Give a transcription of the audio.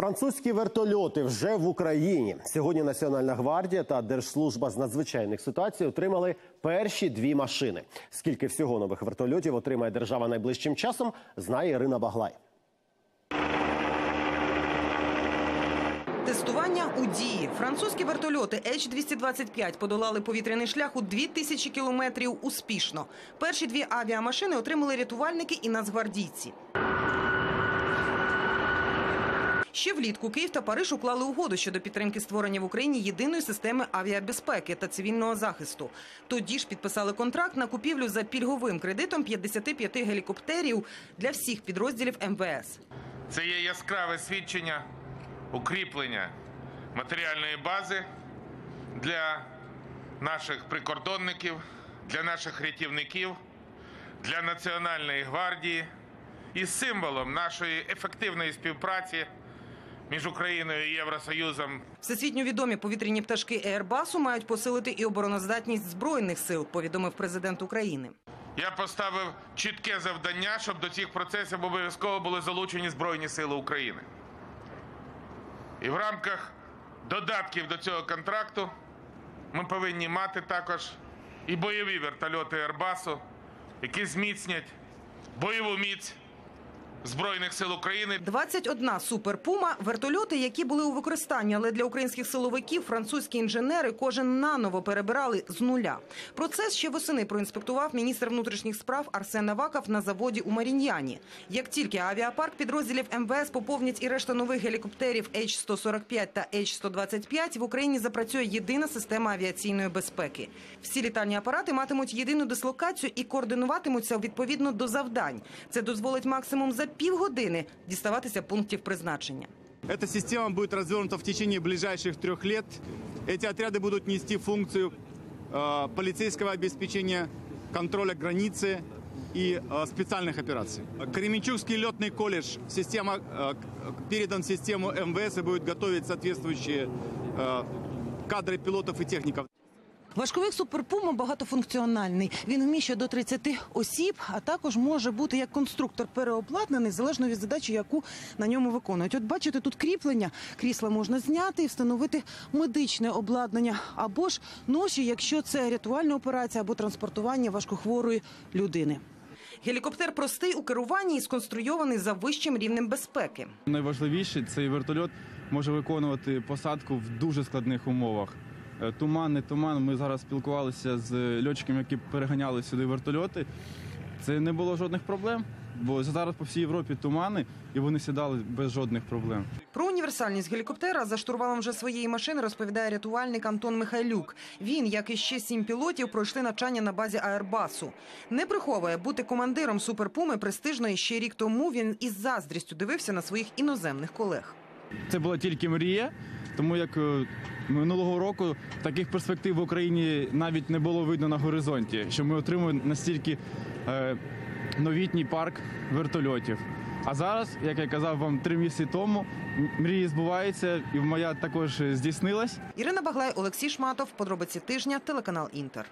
Французькі вертольоти вже в Україні. Сьогодні Національна гвардія та Держслужба з надзвичайних ситуацій отримали перші дві машини. Скільки всього нових вертольотів отримає держава найближчим часом, знає Ірина Баглай. Тестування у дії. Французькі вертольоти H-225 подолали повітряний шлях у 2000 кілометрів успішно. Перші дві авіамашини отримали рятувальники і нацгвардійці. Ще влітку Київ та Париж уклали угоду щодо підтримки створення в Україні єдиної системи авіабезпеки та цивільного захисту. Тоді ж підписали контракт на купівлю за пільговим кредитом 55 гелікоптерів для всіх підрозділів МВС. Це є яскраве свідчення укріплення матеріальної бази для наших прикордонників, для наших рятівників, для Національної гвардії і символом нашої ефективної співпраці між Україною і Євросоюзом Всесвітньо відомі повітряні пташки Еербасу мають посилити і обороноздатність збройних сил, повідомив президент України. Я поставив чітке завдання, щоб до цих процесів обов'язково були залучені Збройні Сили України. І в рамках додатків до цього контракту ми повинні мати також і бойові вертольоти Airbus, які зміцнять бойову міць Збройних сил України 21 суперпума вертольоти, які були у використанні, але для українських силовиків французькі інженери кожен наново перебирали з нуля. Процес ще восени проінспектував міністр внутрішніх справ Арсен Аваков на заводі у Маріньяні. Як тільки авіапарк підрозділів МВС поповнять і решта нових гелікоптерів H-145 та H-125, в Україні запрацює єдина система авіаційної безпеки. Всі літальні апарати матимуть єдину дислокацію і координуватимуться відповідно до завдань. Це дозволить максимум за півгодини діставатися пунктів призначення. Эта система будет развернута в течение ближайших трех лет. Эти отряды будут нести функцию э, полицейского обеспечения, контроля границы и э, специальных операций. Кременчугский летный колледж система, э, передан в систему МВС и будет готовить соответствующие э, кадры пилотов и техников. Важковик суперпума багатофункціональний. Він вміщує до 30 осіб, а також може бути як конструктор переобладнаний залежно від задачі, яку на ньому виконують. От бачите, тут кріплення, крісла можна зняти і встановити медичне обладнання або ж ноші, якщо це рятувальна операція або транспортування важкохворої людини. Гелікоптер простий у керуванні і сконструйований за вищим рівнем безпеки. Найважливіше цей вертольот може виконувати посадку в дуже складних умовах. Е, Туман, не туман. Ми зараз спілкувалися з льотчиками, які переганяли сюди вертольоти. Це не було жодних проблем, бо зараз по всій Європі тумани, і вони сідали без жодних проблем. Про універсальність гелікоптера за штурвалом вже своєї машини розповідає рятувальник Антон Михайлюк. Він, як і ще сім пілотів, пройшли навчання на базі Аербасу. Не приховує бути командиром суперпуми престижно і ще рік тому він із заздрістю дивився на своїх іноземних колег. Це була тільки мрія, тому як е, минулого року таких перспектив в Україні навіть не було видно на горизонті, що ми отримуємо настільки е, новітній парк вертольотів. А зараз, як я казав вам три місяці тому, мрії збуваються, і моя також е, здійснилась. Ірина Баглай, Олексій Шматов. Подробиці тижня. Телеканал Інтер.